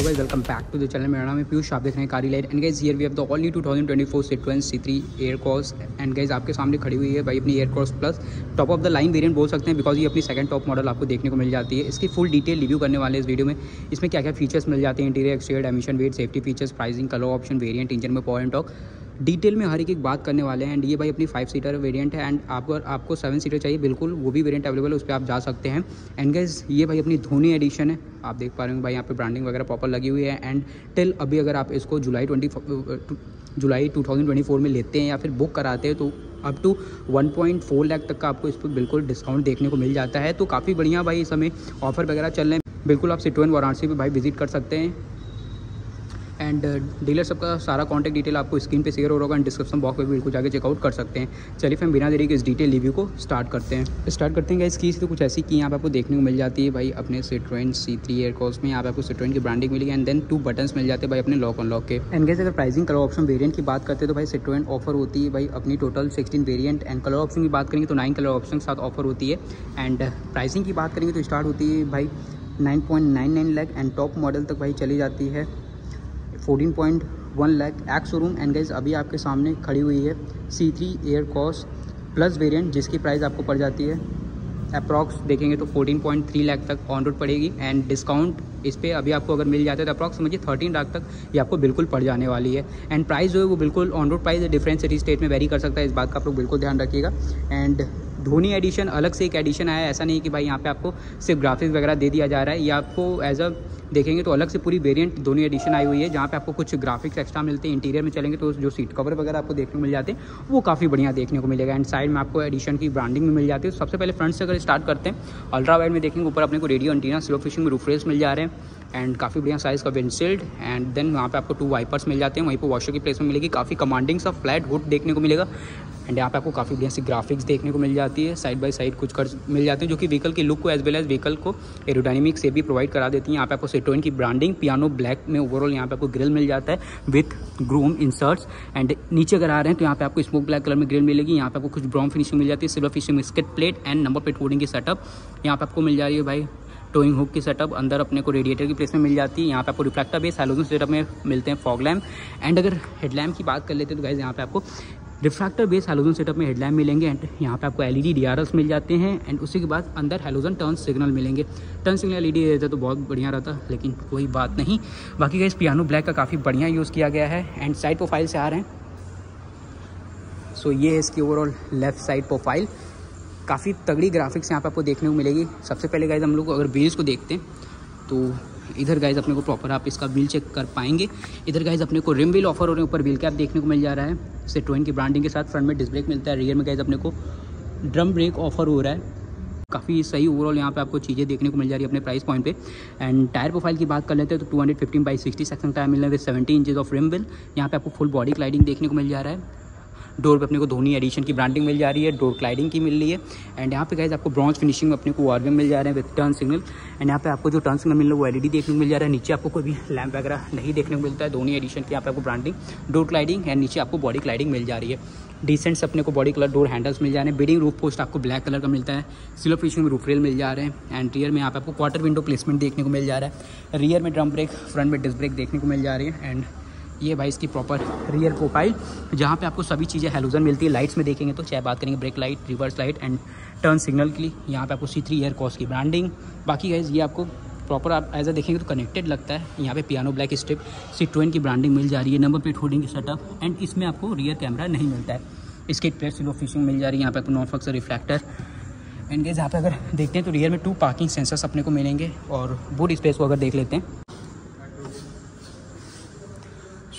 Hello guys welcome back to the channel मेरा नाम है पीयूष, आप देख रहे हैं कारी light and guys here we have the all new 2024 Citroen C3 air cross and guys आपके सामने खड़ी हुई है भाई अपनी air cross plus top of the line variant बोल सकते हैं बिकॉज़ ये अपनी सेकंड टॉप मॉडल आपको देखने को मिल जाती है। इसकी फुल डिटेल रिव्यू करने वाले इस वीडियो में। इसमें क्या क्या फीचर्स मिल जाते हैं? Interior exterior emission weight safety features pricing colour option variant engine में पॉइंट टॉक डिटेल में हर एक एक बात करने वाले हैं एंड ये भाई अपनी फाइव सीटर वेरिएंट है एंड आपको आपको सेवन सीटर चाहिए, बिल्कुल वो भी वेरिएंट अवेलेबल है, उस पर आप जा सकते हैं। एंड गैस ये भाई अपनी धोनी एडिशन है, आप देख पा रहे हो भाई यहाँ पे ब्रांडिंग वगैरह प्रॉपर लगी हुई है एंड टिल अभी अगर आप इसको जुलाई ट्वेंटी जुलाई टू में लेते हैं या फिर बुक कराते हैं तो अप टू 1.4 लाख तक का आपको इस पर बिल्कुल डिस्काउंट देखने को मिल जाता है। तो काफ़ी बढ़िया भाई इस समय ऑफ़र वगैरह चल रहे हैं। बिल्कुल आप सिटोन वाराणसी पे भाई विज़िट कर सकते हैं। एंड डीलर uh, सबका सारा कॉन्टैक्ट डिटेल आपको स्क्रीन पे शेयर हो रहा एंड डिस्क्रिप्शन बॉक्स में भी बिल्कुल जाके चेकआउट कर सकते हैं। चलिए फिर बिना देरी के इस डिटेल रिव्यू को स्टार्ट करते हैं। स्टार्ट करते हैं इसकी तो कुछ ऐसी की यहाँ पे आपको देखने को मिल जाती है भाई अपने Citroen C three air cross में यहाँ आपको सिट्रोइन की ब्रांडिंग मिलेगी एंड देन टू बटन मिल जाते हैं भाई अपने लॉक अनलॉक के। एंड गैस अगर प्राइसिंग कलर ऑप्शन वेरियंट की बात करते हैं तो भाई सिट्रोइन ऑफ़र होती है भाई अपनी total sixteen variant and colour option की बात करेंगे तो नाइन कलर ऑप्शन के साथ ऑफ़र होती है। एंड प्राइसिंग की बात करेंगे तो स्टार्ट होती है भाई 9.99 लाख एंड टॉप मॉडल तक भाई चली जाती है। 14.1 lakh ex showroom and guys अभी आपके सामने खड़ी हुई है C three air cross plus variant जिसकी प्राइस आपको पड़ जाती है अप्रॉक्स देखेंगे तो 14.3 लाख तक ऑन रोड पड़ेगी। एंड डिस्काउंट इस पर अभी आपको अगर मिल जाता है तो अप्रॉक्स समझिए थर्टीन लाख तक ये आपको बिल्कुल पड़ जाने वाली है। एंड प्राइस जो है वो बिल्कुल on road price different city state में वेरी कर सकता है। इस बात का आप लोग बिल्कुल ध्यान रखिएगा। एंड धोनी एडिशन अलग से एक एडिशन आया ऐसा नहीं कि भाई यहाँ पे आपको सिर्फ़ ग्राफिक्स वगैरह दे दिया जा रहा है। ये आपको एज अ देखेंगे तो अलग से पूरी वेरिएंट दोनों एडिशन आई हुई है, जहाँ पे आपको कुछ ग्राफिक्स एक्स्ट्रा मिलते हैं इंटीरियर में चलेंगे तो जो सीट कवर वगैरह आपको देखने को मिल जाते हैं, वो काफ़ी बढ़िया देखने को मिलेगा। एंड साइड में आपको एडिशन की ब्रांडिंग में मिल जाती है। सबसे पहले फ्रंट से अगर स्टार्ट करते हैं अल्ट्रा वाइड में देखेंगे, ऊपर अपने को रेडियो एंटीना स्लो फिशिंग में रूफ्रेस मिल जा रहे हैं। एंड काफ़ी बढ़िया साइज़ का विंडशील्ड एंड देन वहाँ पे आपको टू वाइपर्स मिल जाते हैं। वहीं पर वॉशर की प्लेस में मिलेगी। काफ़ी कमांडिंग सा फ्लैट हुड देखने को मिलेगा। एंड यहाँ पे आपको काफ़ी बढ़िया सी ग्राफिक्स देखने को मिल जाती है। साइड बाय साइड कुछ कर मिल जाते हैं, जो कि व्हीकल के लुक को एज वेल एज व्हीकल को एरोडाइनमिक से भी प्रोवाइड करा देती हैं। यहाँ पे आपको सेटोइन की ब्रांडिंग पियानो ब्लैक में ओवरऑल यहाँ पे आपको ग्रिल मिल जाता है विथ ग्रूम इंसर्ट्स एंड नीचे अगर आ रहे हैं तो यहाँ पे आपको स्मोक ब्लैक कलर में ग्रिल मिलेगी। यहाँ पे आपको कुछ ब्राउन फिनिशिंग मिल जाती है silver finishing skid plate and number plate holding की सेटअप यहाँ पे आपको मिल जा रही है भाई टोइंग हुक की सेटअप अंदर अपने को रेडिएटर की प्लेस में मिल जाती है। यहाँ पे आपको रिफ्लेक्टर बेस हेलोजन सेटअप में मिलते हैं फॉग लैम्प एंड अगर हेडलैम्प की बात कर लेते हैं तो गाइज़ यहाँ पे आपको रिफ्रैक्टर बेस हेलोजन सेटअप में हेडलैम्प मिलेंगे एंड यहाँ पे आपको एलईडी डीआरएस मिल जाते हैं एंड उसी के बाद अंदर हेलोजन टर्न सिग्नल मिलेंगे। टर्न सिग्नल एलईडी रहता तो बहुत बढ़िया रहता लेकिन कोई बात नहीं। बाकी का इस पियानो ब्लैक का काफ़ी बढ़िया यूज़ किया गया है एंड साइड प्रोफ़ाइल से आ रहे हैं। सो so, ये है इसकी ओवरऑल लेफ़्ट साइड प्रोफ़ाइल काफ़ी तगड़ी ग्राफिक्स यहाँ पे आपको देखने को मिलेगी। सबसे पहले गाइज़ हम लोग अगर बेस को देखते हैं तो इधर गाइज़ अपने को प्रॉपर आप इसका व्हील चेक कर पाएँगे। इधर गाइज़ अपने को रिम व्हील ऑफ़र हो रहे हैं, ऊपर व्हील कैप देखने को मिल जा रहा है। सिट्रोइन की ब्रांडिंग के साथ फ्रंट में डिस्क ब्रेक मिलता है रियर में गाइज़ अपने को ड्रम ब्रेक ऑफ़र हो रहा है। काफ़ी सही ओवरऑल यहाँ पे आपको चीज़ें देखने को मिल जा रही है अपने प्राइस पॉइंट पे। एंड टायर प्रोफ़ाइल की बात कर लेते हैं तो 215 hundred fifteen by sixty section tyre मिल रहा है सेवेंटी इंचज ऑफ़ रिम बिल यहाँ पे आपको फुल बॉडी क्लाइडिंग देखने को मिल जा रहा है। डोर पे अपने को धोनी एडिशन की ब्रांडिंग मिल जा रही है, डोर क्लाइडिंग की मिल रही है। एंड यहाँ पे गाइज़ आपको ब्रॉन्ज फिनिशिंग में अपने को वार्विंग मिल जा रहे हैं विद टर्न सिग्नल एंड यहाँ पे आपको जो टर्न सिग्नल मिल रहा है, वो एलईडी देखने को मिल जा रहा है। नीचे आपको कोई भी लैम्प वगैरह नहीं देखने को मिलता है, धोनी एडिशन की यहाँ पे आपको ब्रांडिंग डोर क्लाइडिंग एंड नीचे आपको बॉडी क्लाइडिंग मिल जा रही है। डिसेंट से अपने को बॉडी कलर डोर हैंडल्स मिल जा रहे हैं। बिडिंग रूफ पोस्ट आपको ब्लैक कलर का मिलता है। सिल्वर फिशिंग में रूफ रेल मिल जा रहे हैं। एंड रियर में यहाँ पे आपको क्वार्टर विंडो प्लेसमेंट देखने को मिल जा रहा है। रियर में ड्रम ब्रेक फ्रंट में डिस्क ब्रेक देखने को मिल जा रही है। एंड ये भाई इसकी प्रॉपर रियर प्रोफ़ाइल जहाँ पे आपको सभी चीज़ें हेलोजन मिलती है लाइट्स में देखेंगे तो चाहे बात करेंगे brake light reverse light and turn signal के लिए, यहाँ पे आपको सी थ्री एयर कॉस की ब्रांडिंग बाकी गाइज़ ये आपको प्रॉपर आप एज अ देखेंगे तो कनेक्टेड लगता है। यहाँ पे पियानो ब्लैक स्ट्रिप सी ट्वेन की ब्रांडिंग मिल जा रही है number plate holding setup and इसमें आपको रियर कैमरा नहीं मिलता है। इसके प्लेट सिलो फिशिंग मिल जा रही है, यहाँ पे आपको नॉन फक्सर रिफ्लेक्टर एंड यहाँ पे अगर देखते हैं तो रियर में टू पार्किंग सेंसर्स अपने को मिलेंगे, और बूट स्पेस को अगर देख लेते हैं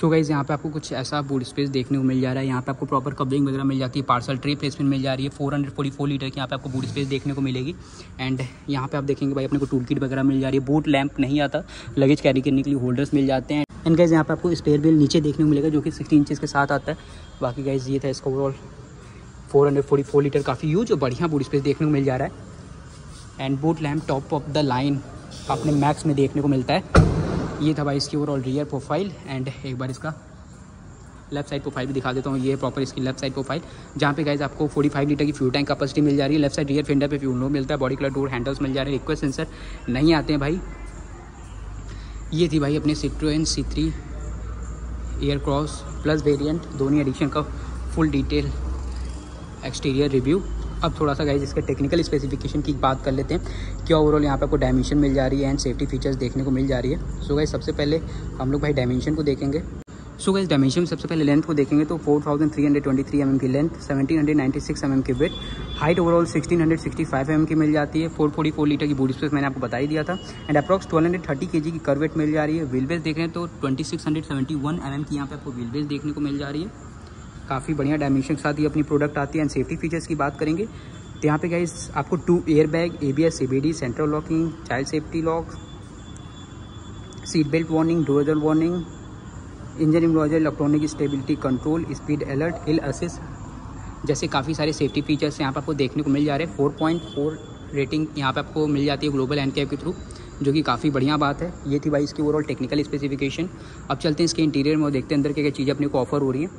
सो गाइज़ यहाँ पे आपको कुछ ऐसा बूट स्पेस देखने को मिल जा रहा है। यहाँ पे आपको प्रॉपर कवरिंग वगैरह मिल जाती है। पार्सल ट्रे प्लेसमेंट मिल जा रही है। Four hundred forty four litre की यहाँ पे आपको बूट स्पेस देखने को मिलेगी। एंड यहाँ पे आप देखेंगे भाई, अपने को टूल किट वगैरह मिल जा रही है। बूट लैंप नहीं आता। लगेज कैरी करने के लिए होल्डर्स मिल जाते हैं। एंड गाइज़ यहाँ पे आपको स्पेयर बिल नीचे देखने को मिलेगा, जो कि सिक्सटी इंचज़ के साथ आता है। बाकी गाइज़ ये था इसका overall four hundred forty four litre काफ़ी यूज़ और बढ़िया बूट स्पेस देखने को मिल जा रहा है। And boot lamp top of the line अपने मैक्स में देखने को मिलता है। ये था भाई इसकी ओवरऑल रियर प्रोफ़ाइल एंड एक बार इसका लेफ़्ट साइड प्रोफ़ाइल भी दिखा देता हूँ। ये प्रॉपर इसकी लेफ़्ट साइड प्रोफ़ाइल जहाँ पे गाइज़ आपको 45 लीटर की फ्यूल टैंक कैपेसिटी मिल जा रही है। लेफ़्ट साइड रियर फेंडर पे फ्यूल नो मिलता है बॉडी कलर डोर हैंडल्स मिल जा रहे हैं रिक्वेस्ट सेंसर नहीं आते हैं भाई। ये थी भाई अपने Citroen C three air cross plus variant दोनों एडिशन का फुल डिटेल एक्सटीरियर रिव्यू अब थोड़ा सा गाइज़ इसके टेक्निकल स्पेसिफिकेशन की बात कर लेते हैं क्या ओवरऑल यहाँ पे आपको डायमेंशन मिल जा रही है एंड सेफ्टी फीचर्स देखने को मिल जा रही है। सो गाइज़ सबसे पहले हम लोग भाई डायमेंशन को देखेंगे। सो गाइज़ डायमेंशन सबसे पहले लेंथ को देखेंगे तो 4323 mm की लेंथ 1796 mm की वेट हाइट ओवरऑल 1665 mm की मिल जाती है। 444 लीटर की बॉडी स्पेस मैंने आपको बता ही दिया था। एंड अप्रॉक्स 1230 केजी की करवेट मिल जा रही है। व्हील बेस देख रहे हैं तो 2671 mm की यहाँ पे आपको व्हील बेस देखने को मिल जा रही है। काफ़ी बढ़िया डायमेंशन के साथ ये अपनी प्रोडक्ट आती है एंड सेफ्टी फीचर्स की बात करेंगे। तो यहाँ पे गाइज़ आपको two air bag A B S central locking child safety lock seat belt warning door ajar warning engine immobiliser electronic stability control speed alert hill assist जैसे काफ़ी सारे सेफ्टी फीचर्स यहाँ पर आपको देखने को मिल जा रहे हैं। फोर पॉइंट फोर रेटिंग यहाँ पर आपको मिल जाती है ग्लोबल एन के थ्रू जो कि काफ़ी बढ़िया बात है। ये थी भाई इसकी ओवरऑल टेक्निकल स्पेसिफिकेशन अब चलते हैं इसके इंटीरियर में और देखते हैं अंदर क्या क्या चीज़ें अपने को ऑफ़र हो रही है।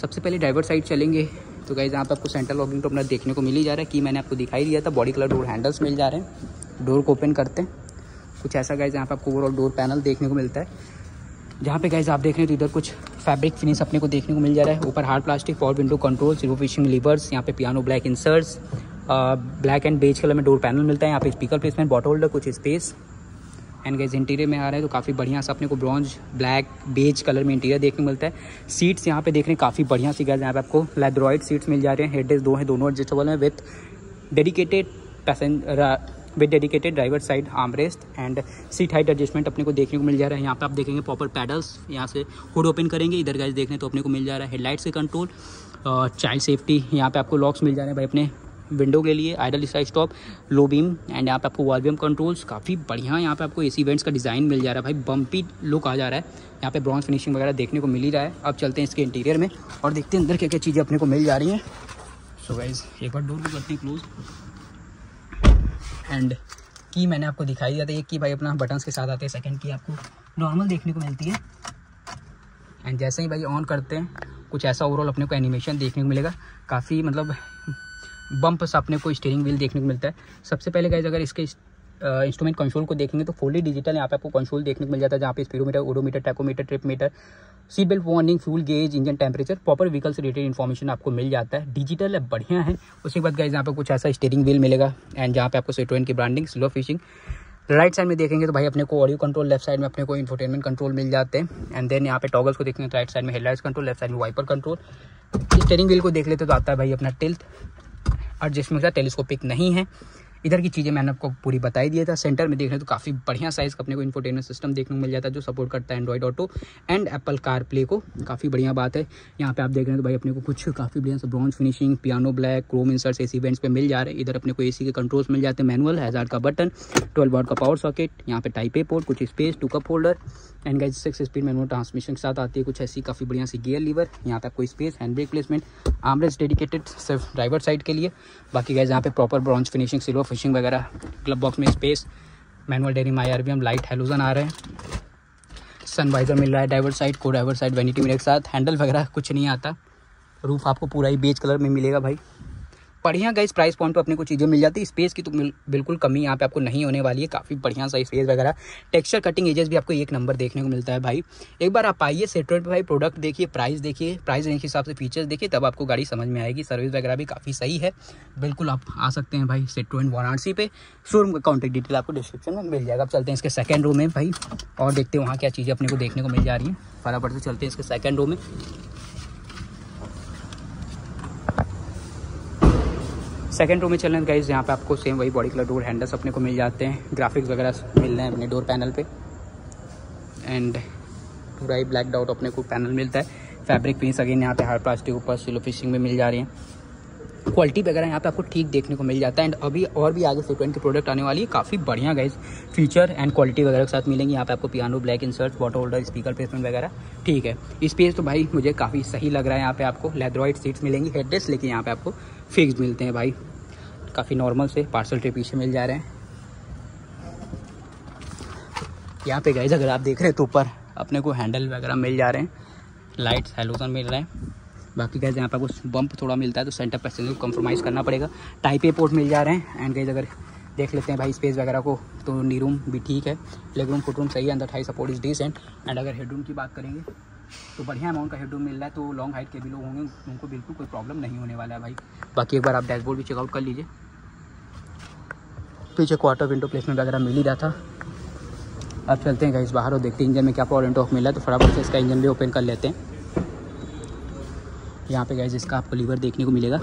सबसे पहले ड्राइवर साइड चलेंगे। तो गाइज़ यहाँ पे आपको सेंटर लॉकिंग तो अपना देखने को मिल ही जा रहा है। कि मैंने आपको दिखाई दिया था। बॉडी कलर डोर हैंडल्स मिल जा रहे हैं। डोर को ओपन करते हैं। कुछ ऐसा गाइज़ यहाँ पे आपको ओवरऑल डोर पैनल देखने को मिलता है। जहाँ पे गाइज़ आप देख रहे हैं तो इधर कुछ फैब्रिक फिनिश अपने को देखने को मिल जा रहा है। ऊपर hard plastic for window control silver finishing levers यहाँ पे piano black inserts black and beige colour में डोर पैनल मिलता है। यहाँ पे स्पीकर प्लेसमेंट बॉटल होल्डर कुछ स्पेस एंड गैस इंटीरियर में आ रहा है तो काफ़ी बढ़िया सा अपने को ब्रॉन्ज ब्लैक बेज कलर में इंटीरियर देखने को मिलता है। सीट्स यहाँ पे देख रहे हैं, काफ़ी बढ़िया सी गैस यहाँ पे आपको लेदरॉइड सीट्स मिल जा रहे हैं। हेड दो हैं, दोनों एडजस्टेबल हैं with dedicated passenger with dedicated driver side armrest and seat height adjustment अपने को देखने को मिल जा रहा है। यहाँ पे आप देखेंगे प्रॉपर पैडल्स यहाँ से हुड ओपन करेंगे। इधर गाइस देखने तो अपने को मिल जा रहा है हेडलाइट्स के कंट्रोल चाइल्ड सेफ्टी यहाँ पे आपको लॉक्स मिल जा रहे हैं भाई अपने। विंडो के लिए, idle start stop, low beam and यहाँ पे आपको वॉल्यूम कंट्रोल्स काफ़ी बढ़िया यहाँ पे आपको एसी वेंट्स का डिज़ाइन मिल जा रहा है भाई बम्पी लुक आ जा रहा है। यहाँ पे ब्रॉन्ज फिनिशिंग वगैरह देखने को मिल ही रहा है। अब चलते हैं इसके इंटीरियर में, और देखते हैं अंदर क्या क्या चीज़ें अपने को मिल जा रही हैं। सो गाइज़ एक बार डोर भी करते हैं क्लोज एंड की मैंने आपको दिखाई दिया था, एक की भाई अपना बटन्स के साथ आते हैं सेकंड की आपको नॉर्मल देखने को मिलती है। एंड जैसे ही भाई ऑन करते हैं, कुछ ऐसा ओवरऑल अपने को एनिमेशन देखने को मिलेगा। काफ़ी मतलब बम्प्स अपने को स्टेयरिंग व्हील देखने को मिलता है। सबसे पहले गाइज़ अगर इसके इंस्ट्रूमेंट कंसोल को देखेंगे तो फुली डिजिटल यहाँ पे आपको कंसोल देखने को मिल जाता है, जहाँ पे speedometer odometer tachometer trip meter seat belt warning fuel gauge engine temperature proper vehicle से रिलेटेड इन्फॉर्मेशन आपको मिल जाता है। डिजिटल है, बढ़िया है। उसके बाद गाइज़ यहाँ पे कुछ ऐसा स्टेयरिंग व्हील मिलेगा एंड जहाँ पे आपको सिट्रोइन की ब्रांडिंग स्लो फिशिंग राइट साइड में देखेंगे तो भाई अपने को ऑडियो कंट्रोल लेफ़्ट साइड में अपने को इन्फोटेनमेंट कंट्रोल मिल जाते हैं। एंड देन यहाँ पे टॉगल्स को देखेंगे तो राइट साइड में हेडलाइट्स कंट्रोल लेफ़्ट साइड में वाइपर कंट्रोल स्टेयरिंग व्हील को देख लेते तो आता है भाई अपना टिल्थ एडजस्टमेंट का टेलीस्कोपिक नहीं है। इधर की चीज़ें मैंने आपको पूरी बताई दिया था सेंटर में देख रहे हैं तो काफ़ी बढ़िया साइज़ का अपने को इन्फोटेनमेंट सिस्टम देखने को मिल जाता है, जो सपोर्ट करता है Android auto and Apple car play को। काफ़ी बढ़िया बात है। यहाँ पे आप देख रहे हैं तो भाई अपने को कुछ काफ़ी बढ़िया bronze finishing piano black chrome inserts AC vents पे मिल जा रहे हैं। इधर अपने को एसी के कंट्रोल्स मिल जाते हैं मैनुअल हज़ार का बटन ट्वेल्व वाट का पावर सॉकेट यहाँ पे टाइप ए पोर्ट कुछ space two cup holder and guys six speed manual transmission के साथ आती है कुछ ऐसी काफ़ी बढ़िया सी गियर लीवर यहाँ पे आपको space hand brake placement armrest dedicated सिर्फ़ ड्राइवर साइड के लिए। बाकी गाइज़ यहाँ पे proper bronze finishing silver finishing वगैरह ग्लब बॉक्स में स्पेस मैनुअल डेरी माई आर लाइट हेलोजन आ रहे हैं। सनवाइजर मिल रहा है ड्राइवर साइड को ड्राइवर साइड वैनिटी मेरे साथ। हैंडल वगैरह कुछ नहीं आता। रूफ आपको पूरा ही बेज कलर में मिलेगा भाई। बढ़िया गई प्राइस पॉइंट पर अपने को चीज़ें मिल जाती है। स्पेस की तो बिल्कुल कमी यहाँ पे आपको नहीं होने वाली है। काफ़ी बढ़िया सा स्पेस वगैरह। टेक्सचर कटिंग एजेस भी आपको एक नंबर देखने को मिलता है भाई। एक बार आप आइए सेट्रोन पे भाई प्रोडक्ट देखिए प्राइस देखिए प्राइस रेंज के हिसाब से फीचर्स देखिए, तब आपको गाड़ी समझ में आएगी। सर्विस वगैरह भी काफ़ी सही है। बिल्कुल आप आ सकते हैं भाई सेट्रोन वाराणसी पे। शोरूम का कॉन्टेक्ट डिटेल आपको डिस्क्रिप्शन में मिल जाएगा। आप चलते हैं इसके सेकेंड रो में भाई, और देखते हैं वहाँ क्या चीज़ें अपने को देखने को मिल जा रही है। फटाफट से चलते हैं इसके सेकेंड रो में। सेकेंड रो में चल रहे हैं गाइज़ यहाँ पे आपको सेम वही बॉडी कलर डोर हैंडल्स अपने को मिल जाते हैं। ग्राफिक्स वगैरह मिल रहे हैं अपने डोर पैनल पे। एंड पूरा ही ब्लैक डाउट अपने को पैनल मिलता है। फैब्रिक पीस अगेन यहाँ पे हार्ड प्लास्टिक ऊपर सिलो फिशिंग में मिल जा रही है। क्वालिटी वगैरह यहाँ पे आपको ठीक देखने को मिल जाता है एंड अभी और भी आगे सिक्वेंट की प्रोडक्ट आने वाली है काफ़ी बढ़िया गाइज़ फीचर एंड क्वालिटी वगैरह के साथ मिलेंगे। यहाँ पे आपको piano black insert water holder speaker placement वगैरह, ठीक है। स्पेस तो भाई मुझे काफ़ी सही लग रहा है यहाँ पे आपको। लेदरॉइड सीट्स मिलेंगी हेडलेस लेकिन यहाँ पे आपको फिक्स मिलते हैं भाई। काफ़ी नॉर्मल से पार्सल ट्रे पीछे मिल जा रहे हैं। यहाँ पे गए अगर आप देख रहे हैं तो ऊपर अपने को हैंडल वगैरह मिल जा रहे हैं। लाइट्स हेलोजन मिल रहे हैं। बाकी गैस यहाँ पर कुछ बम्प थोड़ा मिलता है तो सेंटर पैसेंजर को कम्प्रोमाइज़ करना पड़ेगा। टाइप ए पोर्ट मिल जा रहे हैं एंड गैस अगर देख लेते हैं भाई स्पेस वगैरह को तो नी रूम भी ठीक है। लेग रूम फुट रूम सही है, अंदर thigh support is decent and अगर हेड रूम की बात करेंगे तो बढ़िया अमाउंट का हेडरूम मिल रहा है तो लॉन्ग हाइट के भी लोग होंगे, उनको बिल्कुल कोई प्रॉब्लम नहीं होने वाला है भाई। बाकी एक बार आप डैशबोर्ड भी चेकआउट कर लीजिए। पीछे क्वार्टर विंडो प्लेसमेंट वगैरह मिल ही रहा था। अब चलते हैं इस बाहर और देखते हैं इंजन में क्या पावर टॉक मिला है तो फटाफट से इसका इंजन भी ओपन कर लेते हैं। यहाँ पे गैस इसका आपको लीवर देखने को मिलेगा।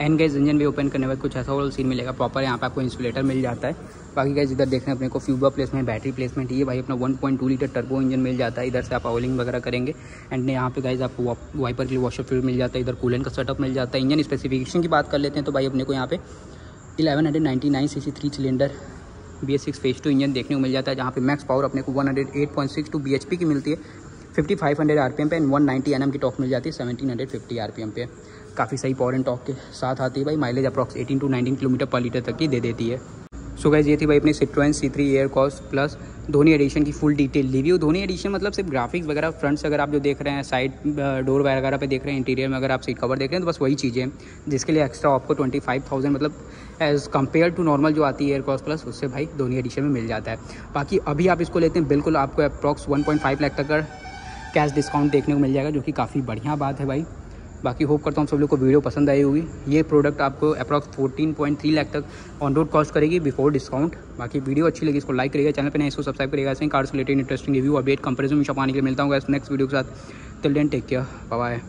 एंड गैस इंजन भी ओपन करने बाद कुछ ऐसा वाला सीन मिलेगा प्रॉपर यहाँ पे आपको इंसुलेटर मिल जाता है। बाकी गैस इधर देखने अपने को फ्यूबर प्लेसमेंट बैटरी प्लेसमेंट ये भाई अपना 1.2 लीटर टर्बो इंजन मिल जाता है। इधर से आप ऑयलिंग वगैरह करेंगे। एंड यहाँ पे गाइज़ आपको वाइपर के लिए वॉशर फ्लूड मिल जाता है। इधर कूलेंट का सेटअप मिल जाता है। इंजन स्पेसिफिकेशन की बात कर लेते हैं तो भाई अपने को यहाँ पे eleven hundred three cylinder B S six phase two engine देखने को मिल जाता है, जहाँ पे मैक्स पावर अपने को one hundred eight point six two B H P की मिलती है। Fifty five hundred R P M पे and one ninety N M की टॉक मिल जाती है seventeen hundred fifty R P M पे। काफ़ी सही पावर एंड टॉक के साथ आती है भाई। Mileage approx eighteen to nineteen kilometre per litre तक की दे देती है। सो गाइज़ ये थी भाई अपनी Citroen C three air cross plus Dhoni edition की full detail review Dhoni edition मतलब सिर्फ़ ग्राफिक्स वगैरह फ्रंट से अगर आप जो देख रहे हैं साइड डोर वगैरह पे देख रहे हैं इंटीरियर में अगर आप सीट कवर देख रहे हैं तो बस वही चीज़ें जिसके लिए एक्स्ट्रा आपको ट्वेंटी फाइव थाउज़ेंड मतलब एज़ कंपेयर टू नॉर्मल जो आती है एयर कॉस प्लस उससे भाई धोनी एडिशन में मिल जाता है। बाकी अभी आप इसको लेते हैं, बिल्कुल आपको approx one point five lakh तक कैश डिस्काउंट देखने को मिल जाएगा, जो कि काफ़ी बढ़िया बात है भाई। बाकी होप करता हूँ सब लोग को वीडियो पसंद आई होगी। ये प्रोडक्ट आपको approx fourteen point three lakh तक ऑन रोड कॉस्ट करेगी बिफोर डिस्काउंट बाकी वीडियो अच्छी लगी, इसको लाइक करिएगा चैनल पर नहीं इसको सब्सक्राइब करेगा ऐसे कार्ड से related interesting review update comparison में आने के लिए मिलता हूँ नेक्स्ट वीडियो के साथ। Till then take care bye